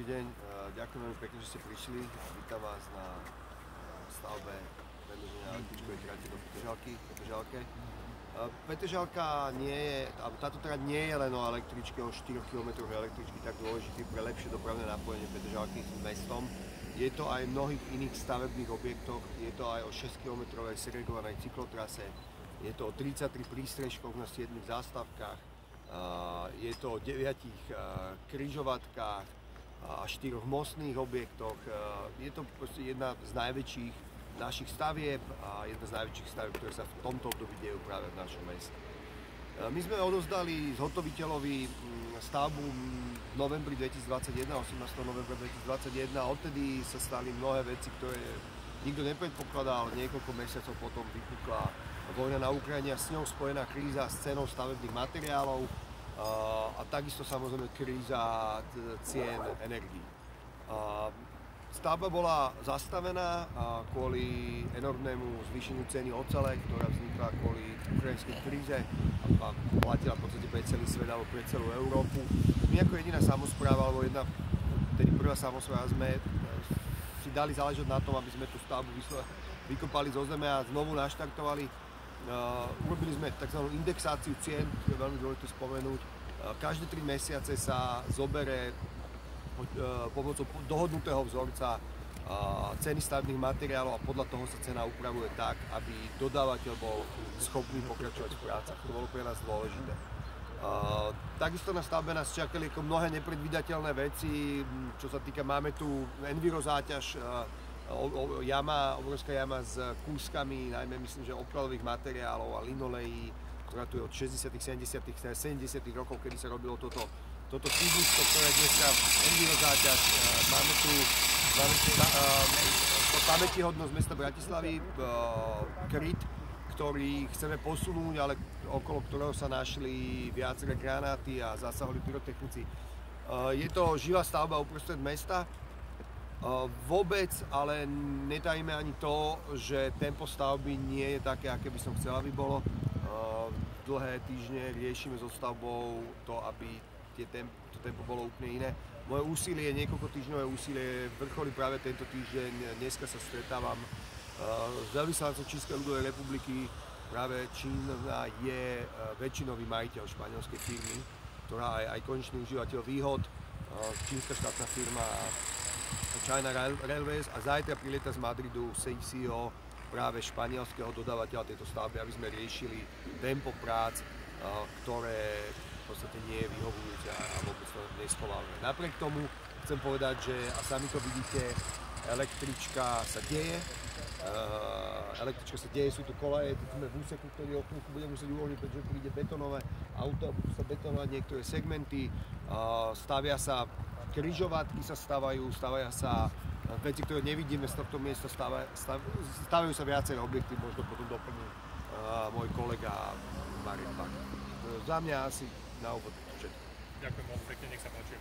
dobrý deň. E, ďakujem veľmi pekne, že ste prišli. Vítam vás na stavbe predĺženia električkovej trate do Petržalky, Petržalke. E, Petržalka nie je, táto trať nie je len o električke, o 4 km električky, tak dôležitý pre lepšie dopravné napojenie Petržalky s mestom. Je to aj v mnohých iných stavebných objektoch, je to aj o 6 km segregovanej cyklotrase, je to o 33 prístrežkoch na 7 zástavkách, je to o 9 križovatkách a 4 mostných objektoch. Je to jedna z najväčších našich stavieb a jedna z najväčších stavieb, ktoré sa v tomto období dejú práve v našom meste. My sme odozdali zhotoviteľovi stavbu v novembri 2021, 18. novembra 2021 a odtedy sa stali mnohé veci, ktoré nikto nepredpokladal. Niekoľko mesiacov potom vypukla vojna na Ukrajine a s ňou spojená kríza s cenou stavebných materiálov a takisto samozrejme kríza cien energií. Stavba bola zastavená kvôli enormnému zvýšeniu ceny ocele, ktorá vznikla kvôli ukrajinskej kríze a platila v podstate pre celý svet alebo pre celú Európu. My ako jediná samozpráva, alebo jedna, tedy prvá samozpráva sme si dali záležať na tom, aby sme tú stavbu vykopali zo zeme a znovu naštartovali urobili sme tzv. indexáciu cien, to je veľmi dôležité spomenúť. Uh, každé 3 mesiace sa zobere uh, pomocou dohodnutého vzorca ceny stavebných materiálov a podľa toho sa cena upravuje tak, aby dodávateľ bol schopný pokračovať v prácach. To bolo pre nás dôležité. Takisto na stavbe nás čakali mnohé nepredvídateľné veci, čo sa týka, máme tu enviro záťaž, jama, obrovská jama s kúskami, najmä myslím, že obkladových materiálov a linolejí, ktorá tu je od 60 70 70 rokov, kedy sa robilo toto, toto sídlisko, ktoré dneska enviro záťaž. Máme tu, máme tu uh, pamätihodnosť mesta Bratislavy, kryt, ktorý chceme posunúť, ale okolo ktorého sa našli viaceré granáty a zasahovali pyrotechnici. Je to živá stavba uprostred mesta, Vôbec, ale netajíme ani to, že tempo stavby nie je také, aké by som chcel, aby bolo. Dlhé týždne riešime so stavbou to, aby tie temp, to tempo bolo úplne iné. Moje úsilie, niekoľko týždňové úsilie vrcholí práve tento týždeň. Dneska sa stretávam s veľvyslancom Čínskej ľudovej republiky. Práve Čína je väčšinový majiteľ španielskej firmy, ktorá je aj konečný užívateľ výhod. Čínska štátna firma China Railways a zajtra prileta z Madridu CEO práve španielského dodávateľa tejto stavby, aby sme riešili tempo prác, ktoré v podstate nie je vyhovujúce a vôbec to neschovávame. Napriek tomu chcem povedať, že a sami to vidíte, električka sa deje, električka sa deje, sú tu kolaje, tu sme v úseku, ktorý o chvíľku budeme musieť uvoľniť, pretože príde betonové auto, budú sa betonovať niektoré segmenty, stavia sa križovatky sa stavajú, stavajú sa veci, ktoré nevidíme z tohto miesta, stavajú, stavajú sa viaceré objekty, možno potom doplní uh, môj kolega Marian Bak. Za mňa asi na úvod všetko. Ďakujem veľmi pekne, nech sa páči.